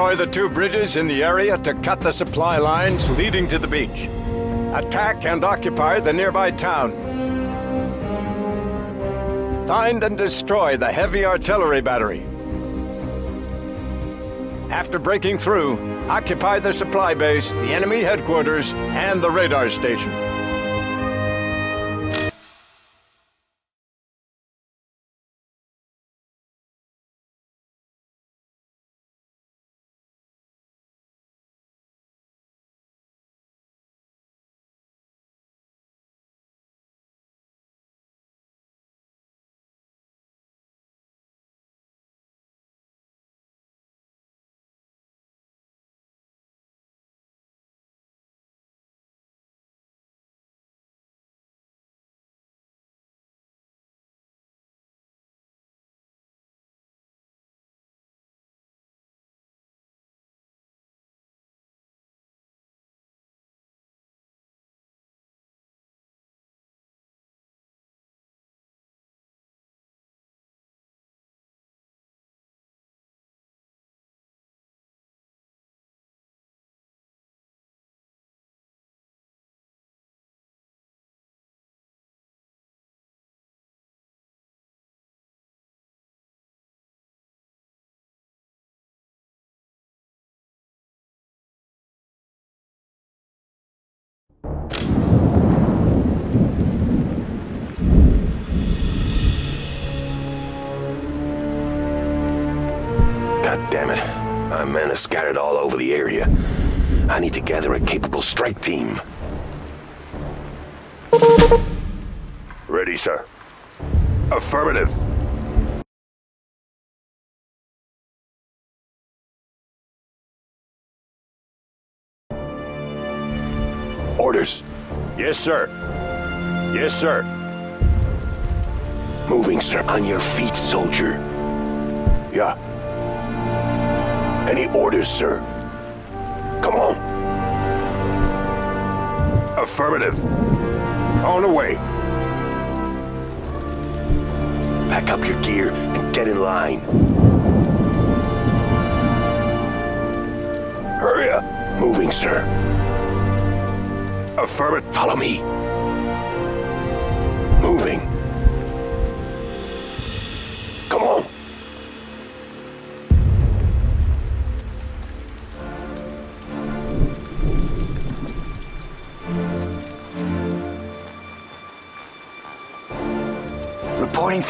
destroy the two bridges in the area to cut the supply lines leading to the beach. Attack and occupy the nearby town. Find and destroy the heavy artillery battery. After breaking through, occupy the supply base, the enemy headquarters, and the radar station. Men are scattered all over the area. I need to gather a capable strike team. Ready, sir. Affirmative. Orders. Yes, sir. Yes, sir. Moving, sir. On your feet, soldier. Yeah. Any orders, sir? Come on. Affirmative. On the way. Pack up your gear and get in line. Hurry up. Moving, sir. Affirmative. Follow me.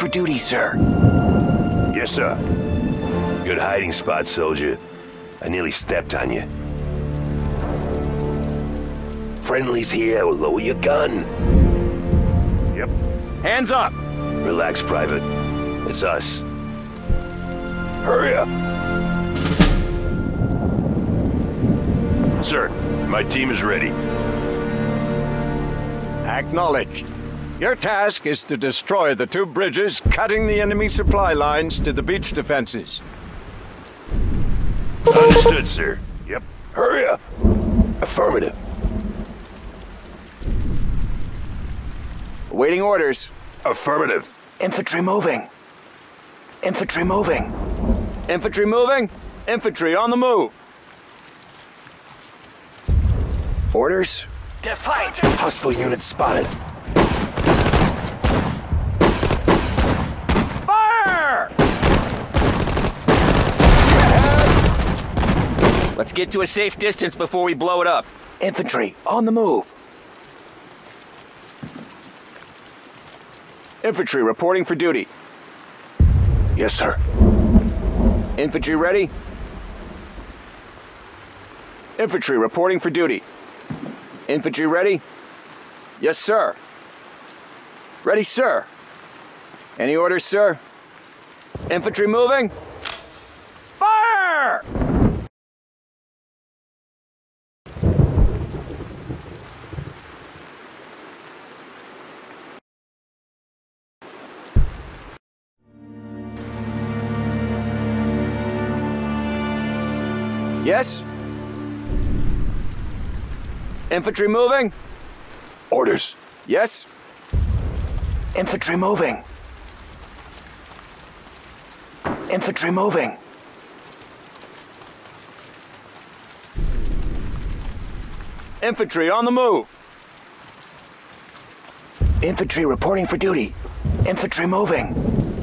For duty, sir. Yes, sir. Good hiding spot, soldier. I nearly stepped on you. Friendly's here. Lower your gun. Yep. Hands up! Relax, Private. It's us. Hurry up. Sir, my team is ready. Acknowledged. Your task is to destroy the two bridges cutting the enemy supply lines to the beach defenses. Understood, sir. Yep. Hurry up. Affirmative. Awaiting orders. Affirmative. Infantry moving. Infantry moving. Infantry moving? Infantry on the move. Orders? To fight! Hostile units spotted. Fire! Let's get to a safe distance before we blow it up. Infantry on the move. Infantry reporting for duty. Yes, sir. Infantry ready? Infantry reporting for duty. Infantry ready? Yes, sir. Ready, sir. Any orders, sir? Infantry moving? Fire! Yes? Infantry moving? Orders. Yes? Infantry moving. Infantry moving. Infantry on the move. Infantry reporting for duty. Infantry moving.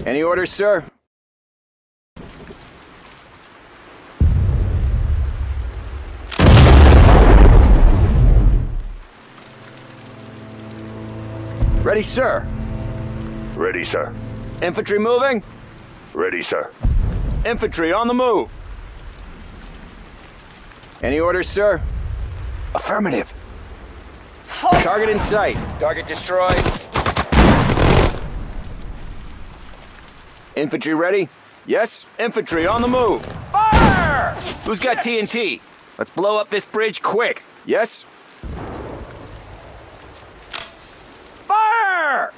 Any orders, sir? Ready, sir. Ready, sir. Infantry moving. Ready, sir. Infantry on the move. Any orders, sir? Affirmative. Target in sight. Target destroyed. Infantry ready? Yes. Infantry on the move. Fire! Who's got TNT? Let's blow up this bridge quick. Yes. Fire!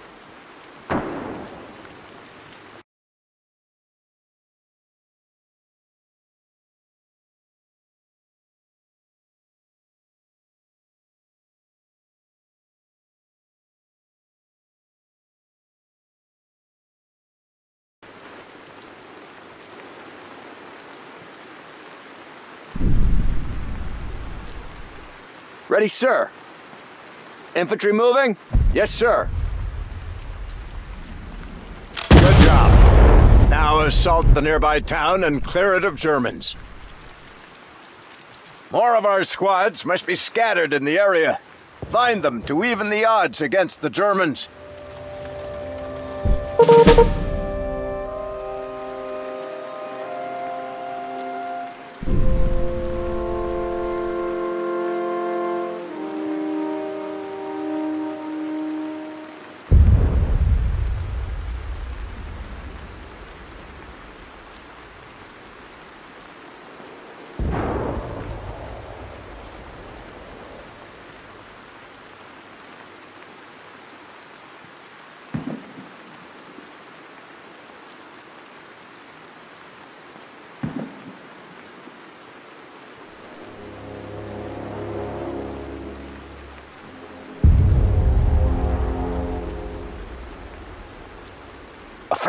Ready, sir. Infantry moving? Yes, sir. Good job. Now assault the nearby town and clear it of Germans. More of our squads must be scattered in the area. Find them to even the odds against the Germans.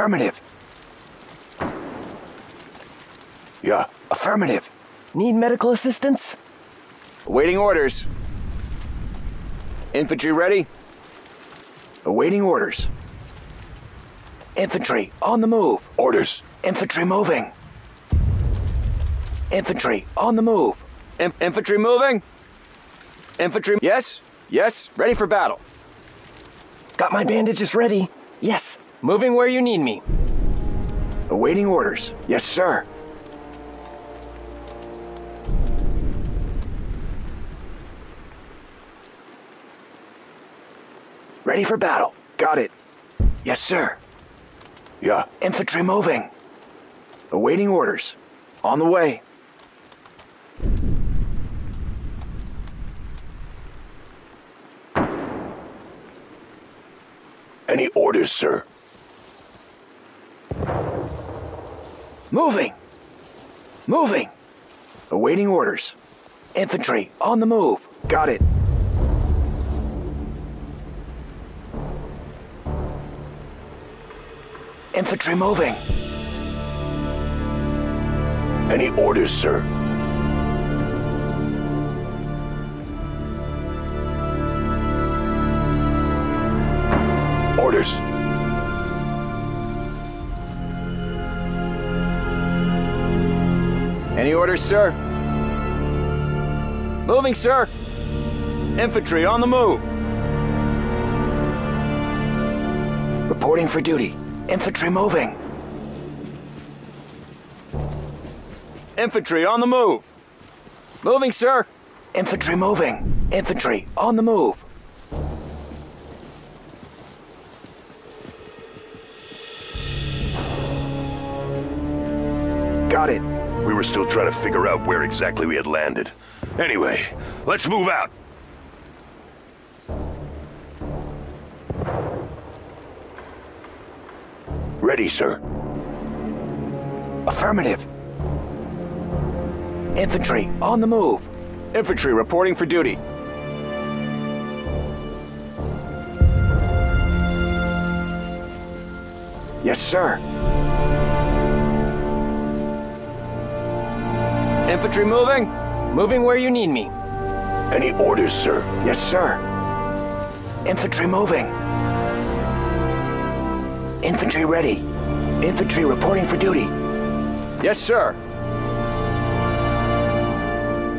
Affirmative. Yeah. Affirmative. Need medical assistance? Awaiting orders. Infantry ready? Awaiting orders. Infantry on the move. Orders. Infantry moving. Infantry on the move. In- infantry moving? Infantry, yes? Yes, ready for battle. Got my bandages ready. Yes, moving where you need me. Awaiting orders. Yes, sir. Ready for battle. Got it. Yes, sir. Yeah. Infantry moving. Awaiting orders. On the way. Any orders, sir? Moving. Moving. Awaiting orders. Infantry on the move. Got it. Infantry moving. Any orders, sir? Orders. Orders, sir? Moving, sir. Infantry on the move. Reporting for duty. Infantry moving. Infantry on the move. Moving, sir. Infantry moving. Infantry on the move. Got it. We were still trying to figure out where exactly we had landed. Anyway, let's move out. Ready, sir. Affirmative. Infantry on the move. Infantry reporting for duty. Yes, sir. Infantry moving? Moving where you need me. Any orders, sir? Yes, sir. Infantry moving. Infantry ready. Infantry reporting for duty. Yes, sir.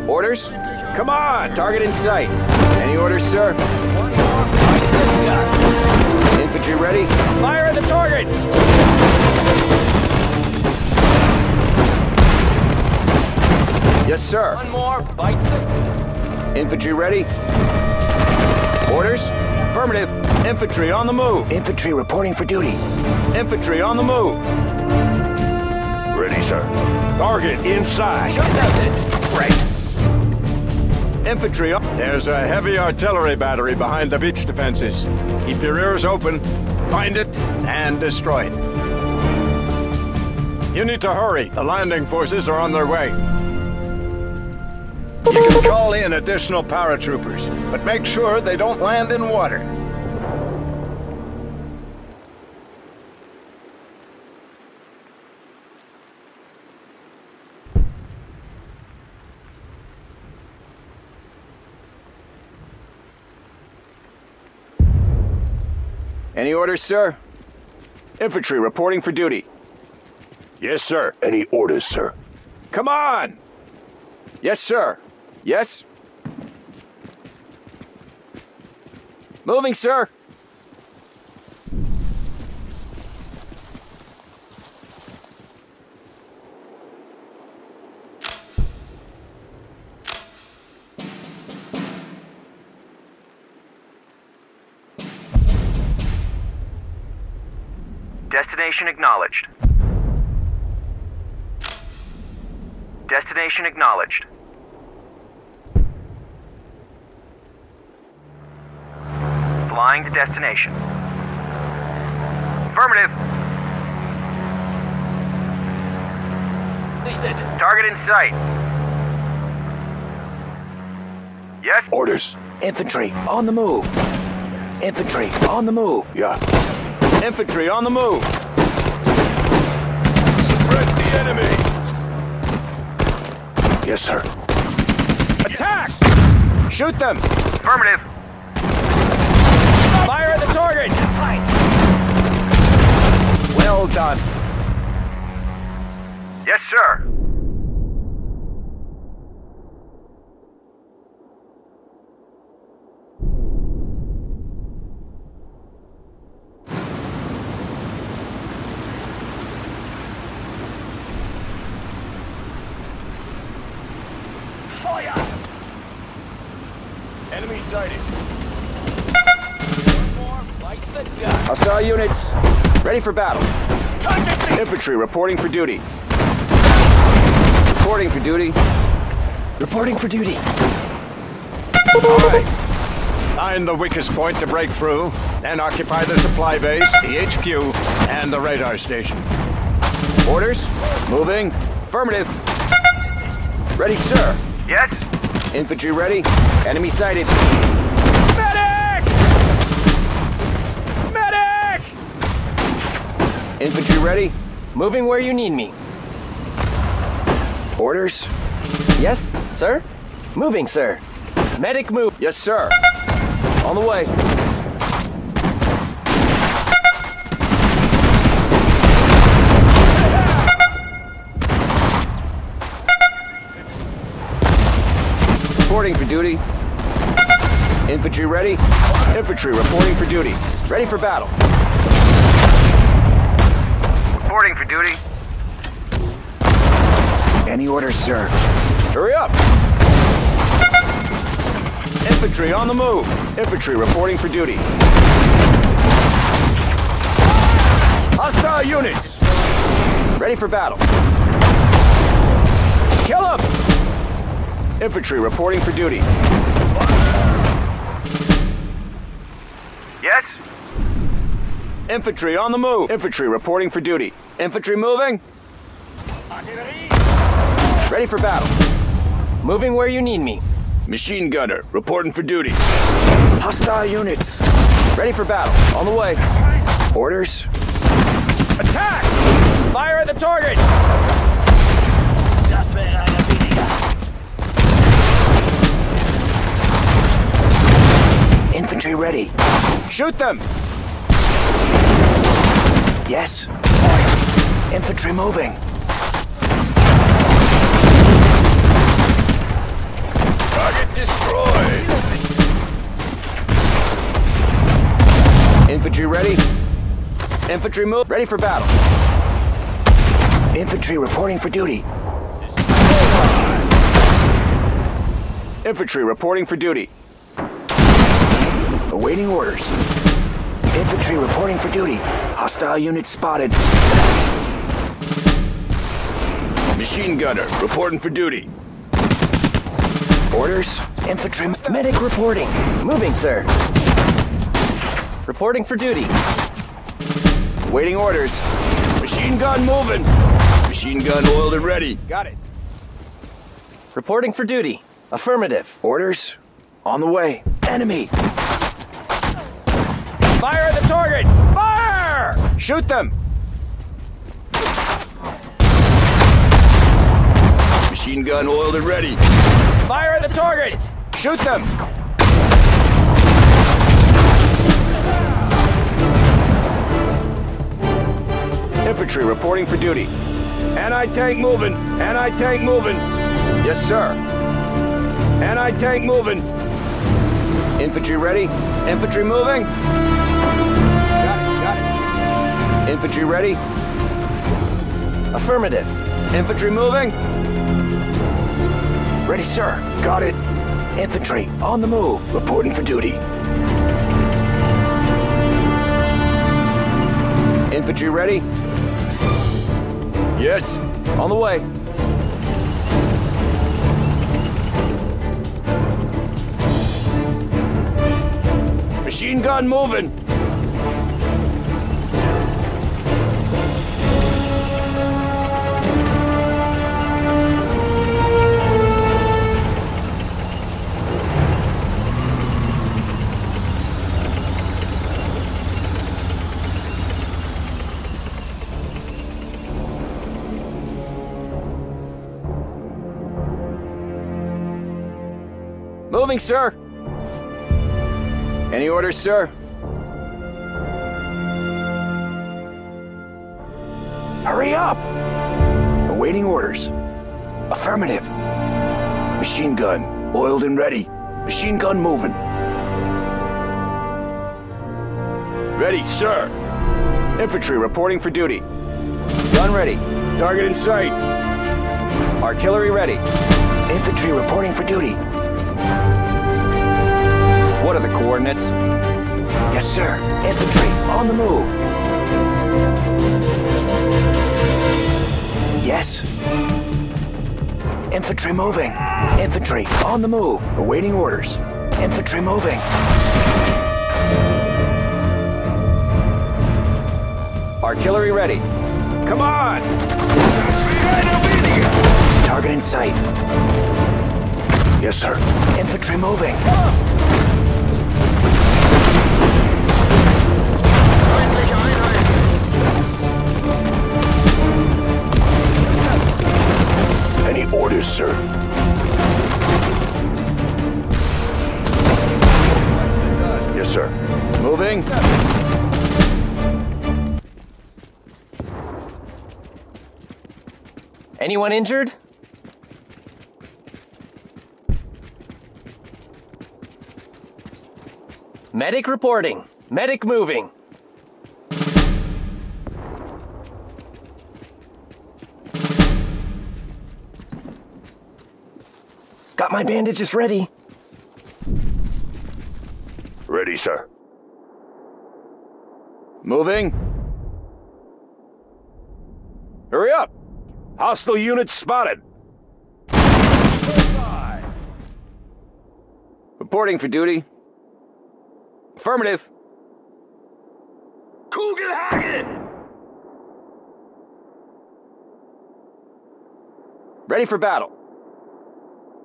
Orders? Come on! Target in sight. Any orders, sir? Infantry ready? Fire at the target! Yes, sir. One more. Bites the Infantry ready? Orders? Affirmative. Infantry on the move. Infantry reporting for duty. Infantry on the move. Ready, sir. Target inside. Infantry up. There's a heavy artillery battery behind the beach defenses. Keep your ears open, find it, and destroy it. You need to hurry. The landing forces are on their way. You can call in additional paratroopers, but make sure they don't land in water. Any orders, sir? Infantry reporting for duty. Yes, sir. Any orders, sir? Come on! Yes, sir. Yes? Moving, sir. Destination acknowledged. Destination acknowledged. Flying to destination. Affirmative. Target in sight. Yes? Orders. Infantry on the move. Infantry on the move. Yeah. Infantry on the move. Suppress the enemy. Yes, sir. Attack! Shoot them! Affirmative. Fire the target! Well done. Yes, sir. Enemy sighted. Hostile units, ready for battle. Infantry reporting for duty. Reporting for duty. Reporting for duty. All right. Find the weakest point to break through, then occupy the supply base, the HQ, and the radar station. Orders? Moving. Affirmative. Ready, sir. Yes? Infantry ready. Enemy sighted. Medic! Medic! Infantry ready. Moving where you need me. Orders? Yes, sir? Moving, sir. Medic move. Yes, sir. On the way. Reporting for duty. Infantry ready. Infantry reporting for duty. Ready for battle. Reporting for duty. Any orders, sir? Hurry up! Infantry on the move. Infantry reporting for duty. Hostile units! Ready for battle. Kill them! Infantry reporting for duty. Infantry on the move. Infantry reporting for duty. Infantry moving. Artillery! Ready for battle. Moving where you need me. Machine gunner reporting for duty. Hostile units. Ready for battle. On the way. Orders? Attack! Fire at the target! Infantry ready. Shoot them! Yes. Infantry moving. Target destroyed. Infantry ready? Infantry move. Ready for battle. Infantry reporting for duty. Infantry reporting for duty. Awaiting orders. Infantry reporting for duty. Hostile units spotted. Machine gunner reporting for duty. Orders. Infantry. Medic reporting. Moving, sir. Reporting for duty. Waiting orders. Machine gun moving. Machine gun oiled and ready. Got it. Reporting for duty. Affirmative. Orders. On the way. Enemy. Fire at the target! Fire! Shoot them! Machine gun oiled and ready. Fire at the target! Shoot them! Infantry reporting for duty. Anti-tank moving. Anti-tank moving. Yes, sir. Anti-tank moving. Infantry ready? Infantry moving? Infantry ready? Affirmative. Infantry moving? Ready, sir. Got it. Infantry on the move. Reporting for duty. Infantry ready? Yes. On the way. Machine gun moving. Moving, sir. Any orders, sir? Hurry up! Awaiting orders. Affirmative. Machine gun. Oiled and ready. Machine gun moving. Ready, sir. Infantry reporting for duty. Gun ready. Target in sight. Artillery ready. Infantry reporting for duty. What are the coordinates? Yes, sir. Infantry on the move. Yes. Infantry moving. Infantry on the move. Awaiting orders. Infantry moving. Artillery ready. Come on! Target in sight. Yes, sir. Infantry moving. Orders, sir? Yes, sir. Moving. Anyone injured? Medic reporting. Medic moving. Got my bandages ready. Ready, sir. Moving. Hurry up! Hostile units spotted. Reporting for duty. Affirmative. Kugelhagel! Ready for battle.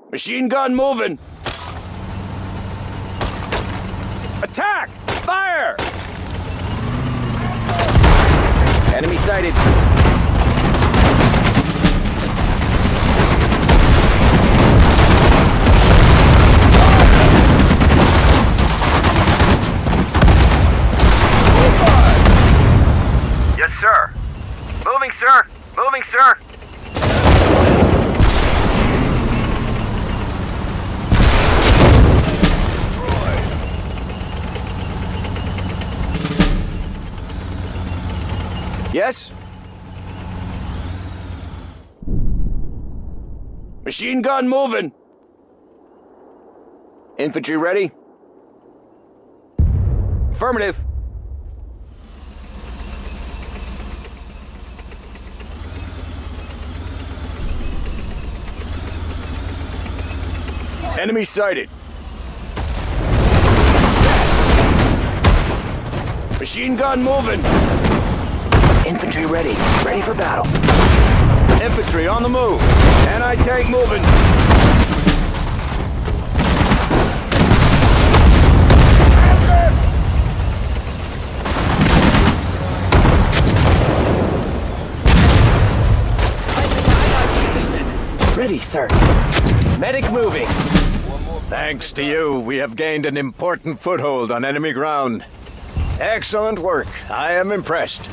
Machine gun moving. Attack! Fire! Enemy sighted. Yes, sir. Moving, sir. Moving, sir. Yes? Machine gun moving. Infantry ready? Affirmative. Enemy sighted. Machine gun moving. Infantry ready. Ready for battle. Infantry on the move. Anti-tank moving. Ready, sir. Medic moving. Thanks to you, we have gained an important foothold on enemy ground. Excellent work. I am impressed.